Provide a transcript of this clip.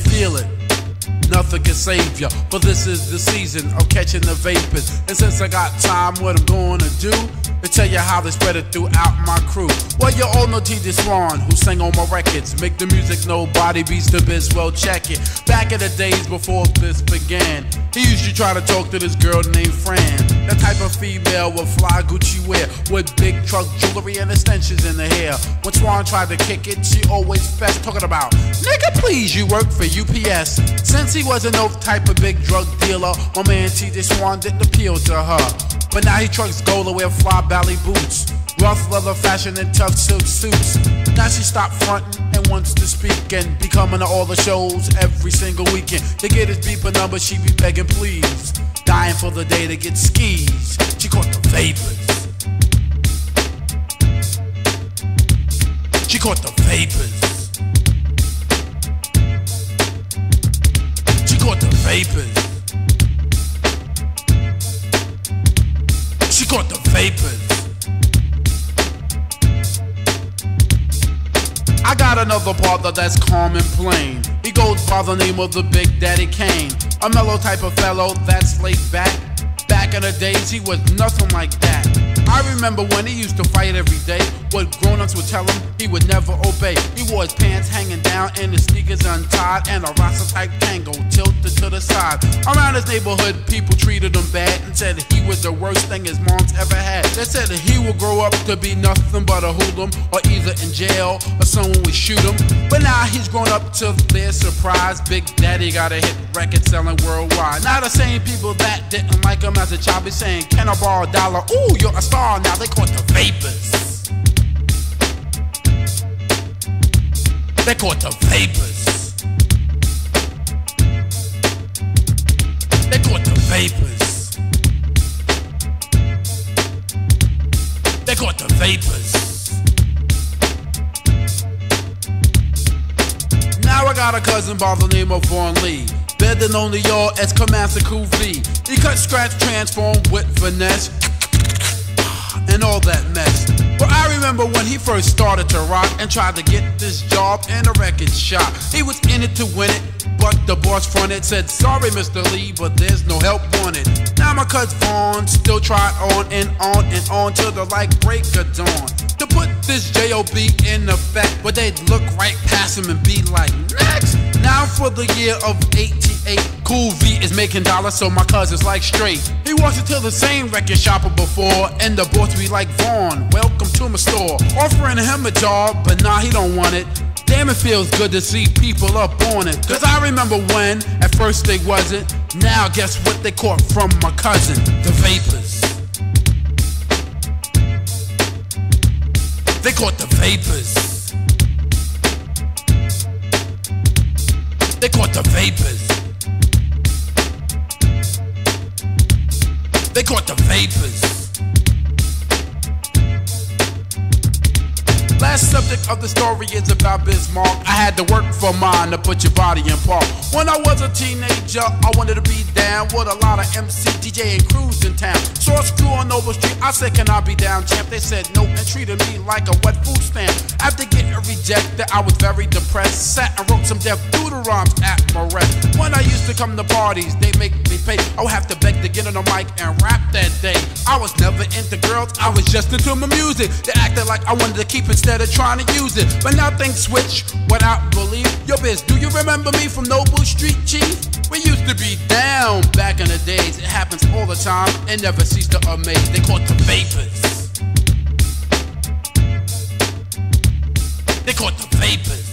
feel it. Nothing can save ya, but this is the season of catching the vapors. And since I got time, what I'm gonna do? To tell you how they spread it throughout my crew. Well, you all know TJ Swan, who sang on my records. Make the music nobody beats the biz, well, check it. Back in the days before this began, he used to try to talk to this girl named Fran. The type of female with fly Gucci wear, with big truck jewelry and extensions in the hair. When Swan tried to kick it, she always fessed, talking about, nigga, please, you work for UPS. Since he wasn't no type of big drug dealer, my man TJ Swan didn't appeal to her. But now he trucks gold wear fly Bally boots, rough leather fashion and tough silk suits. Now she stopped fronting and wants to speak and be coming to all the shows every single weekend. To get his beeper number, she be begging please. Dying for the day to get skis. She caught the vapors. She caught the vapors. She caught the vapors. She caught the vapors. I got another brother that's calm and plain. He goes by the name of the Big Daddy Kane. A mellow type of fellow that's laid back. Back in the days, he was nothing like that. I remember when he used to fight every day. What grown-ups would tell him, he would never obey. He wore his pants hanging down and his sneakers untied, and a Rasta type Kangol tilted side. Around his neighborhood, people treated him bad and said he was the worst thing his mom's ever had. They said that he would grow up to be nothing but a hoodlum, or either in jail or someone would shoot him. But now he's grown up to their surprise. Big Daddy got a hit record selling worldwide. Now the same people that didn't like him as a child be saying, Can I borrow a dollar? Ooh, you're a star now. They caught the vapors. They caught the vapors. Vapors. They caught the vapors. Now I got a cousin by the name of Vaughn Lee. Better known to y'all as Commander V. He cut, scratch, transform with finesse and all that mess. Remember when he first started to rock and tried to get this job in a record shop. He was in it to win it, but the boss fronted said, Sorry, Mr. Lee, but there's no help wanted. Now my cousin Vaughn still tried on and on and on till the light break of dawn. To put this JOB in effect, but they'd look right past him and be like, Next! Now for the year of 88, Cool V is making dollars, so my cousin's like straight. He walks into the same record shop before, and the boss be like, Vaughn, welcome to my store. Offering him a job, but nah, he don't want it. Damn, it feels good to see people up on it. Cause I remember when, at first they wasn't. Now, guess what they caught from my cousin? The vapors. They caught the vapors. They caught the vapors. They caught the vapors. Subject of the story is about Biz Mark. I had to work for mine to put your body in park. When I was a teenager, I wanted to be down with a lot of MC, DJ, and crews in town. Saw a screw on Noble Street. I said, Can I be down, champ? They said no and treated me like a wet food stamp. After getting rejected, I was very depressed. Sat and wrote some def rhymes at my rest. When I used to come to parties, they make me pay. I would have to beg to get on the mic and rap that day. I was never into girls, I was just into my music. They acted like I wanted to keep instead of trying to use it. But now things switch without belief. Yo, biz, do you remember me from Noble Street, Chief? We used to be down back in the days. It happens all the time and never cease to amaze. They caught the vapors. They caught the vapors.